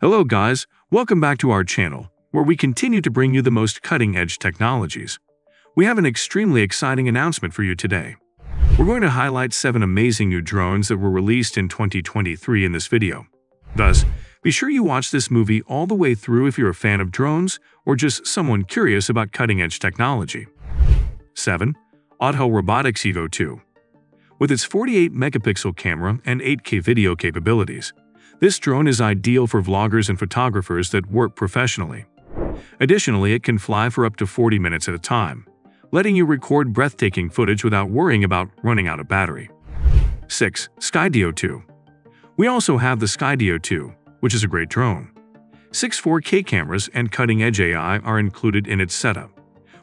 Hello guys, welcome back to our channel, where we continue to bring you the most cutting-edge technologies. We have an extremely exciting announcement for you today. We're going to highlight 7 amazing new drones that were released in 2023 in this video. Thus, be sure you watch this movie all the way through if you're a fan of drones or just someone curious about cutting-edge technology. 7. Autel Robotics Evo 2 With its 48-megapixel camera and 8K video capabilities, this drone is ideal for vloggers and photographers that work professionally. Additionally, it can fly for up to 40 minutes at a time, letting you record breathtaking footage without worrying about running out of battery. 6. Skydio 2 We also have the Skydio 2, which is a great drone. Six 4K cameras and cutting-edge AI are included in its setup,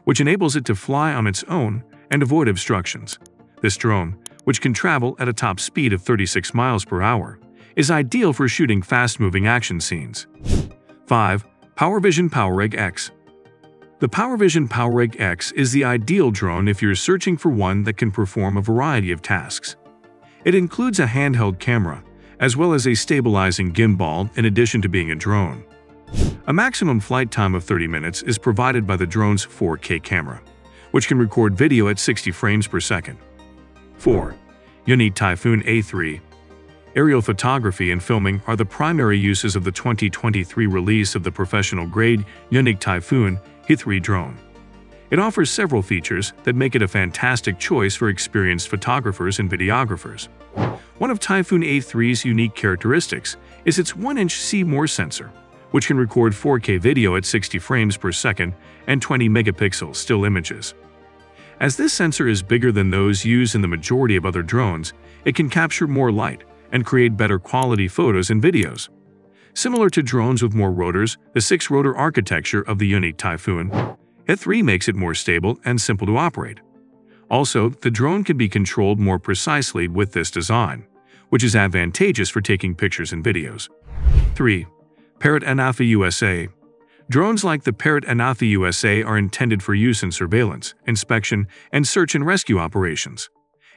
which enables it to fly on its own and avoid obstructions. This drone, which can travel at a top speed of 36 miles per hour, is ideal for shooting fast-moving action scenes. 5. PowerVision PowerEgg X The PowerVision PowerEgg X is the ideal drone if you're searching for one that can perform a variety of tasks. It includes a handheld camera, as well as a stabilizing gimbal in addition to being a drone. A maximum flight time of 30 minutes is provided by the drone's 4K camera, which can record video at 60 frames per second. 4. Yuneec Typhoon A3 Aerial photography and filming are the primary uses of the 2023 release of the professional-grade Yuneec Typhoon A3 drone. It offers several features that make it a fantastic choice for experienced photographers and videographers. One of Typhoon A3's unique characteristics is its 1-inch CMOS sensor, which can record 4K video at 60 frames per second and 20 megapixel still images. As this sensor is bigger than those used in the majority of other drones, it can capture more light, and create better quality photos and videos. Similar to drones with more rotors, the six-rotor architecture of the Yuneec Typhoon, A3 makes it more stable and simple to operate. Also, the drone can be controlled more precisely with this design, which is advantageous for taking pictures and videos. 3. Parrot Anafi USA Drones like the Parrot Anafi USA are intended for use in surveillance, inspection, and search and rescue operations.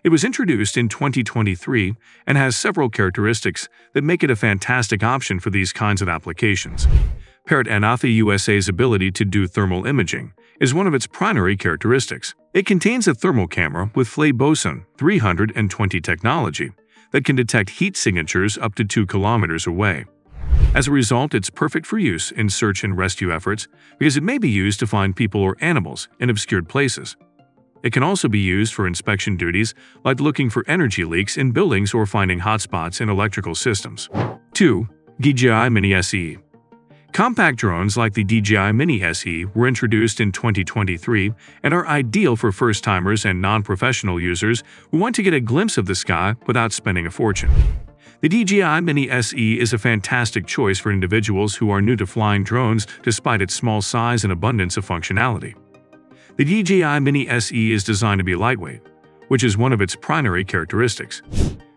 It was introduced in 2023 and has several characteristics that make it a fantastic option for these kinds of applications. Parrot Anafi USA's ability to do thermal imaging is one of its primary characteristics. It contains a thermal camera with FLIR Boson 320 technology that can detect heat signatures up to 2 kilometers away. As a result, it's perfect for use in search and rescue efforts because it may be used to find people or animals in obscured places. It can also be used for inspection duties like looking for energy leaks in buildings or finding hotspots in electrical systems. 2. DJI Mini SE Compact drones like the DJI Mini SE were introduced in 2023 and are ideal for first-timers and non-professional users who want to get a glimpse of the sky without spending a fortune. The DJI Mini SE is a fantastic choice for individuals who are new to flying drones despite its small size and abundance of functionality. The DJI Mini SE is designed to be lightweight, which is one of its primary characteristics.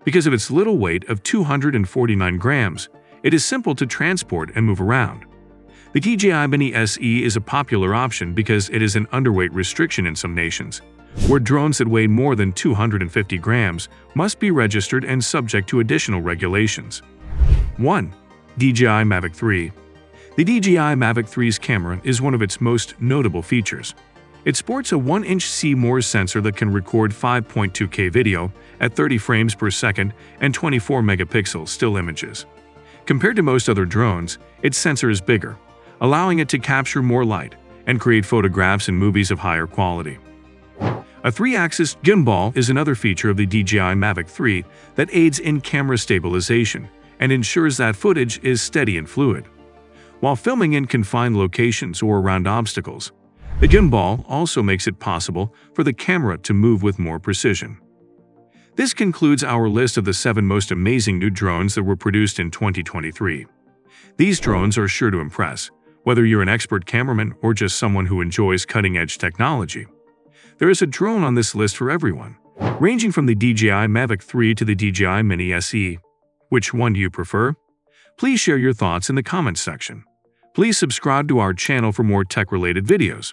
Because of its little weight of 249 grams, it is simple to transport and move around. The DJI Mini SE is a popular option because it is an underweight restriction in some nations, where drones that weigh more than 250 grams must be registered and subject to additional regulations. 1. DJI Mavic 3 The DJI Mavic 3's camera is one of its most notable features. It sports a 1-inch CMOS sensor that can record 5.2K video at 30 frames per second and 24 megapixel still images. Compared to most other drones, its sensor is bigger, allowing it to capture more light and create photographs and movies of higher quality. A 3-axis gimbal is another feature of the DJI Mavic 3 that aids in camera stabilization and ensures that footage is steady and fluid. While filming in confined locations or around obstacles, the gimbal also makes it possible for the camera to move with more precision. This concludes our list of the seven most amazing new drones that were produced in 2023. These drones are sure to impress, whether you're an expert cameraman or just someone who enjoys cutting-edge technology. There is a drone on this list for everyone, ranging from the DJI Mavic 3 to the DJI Mini SE. Which one do you prefer? Please share your thoughts in the comments section. Please subscribe to our channel for more tech-related videos.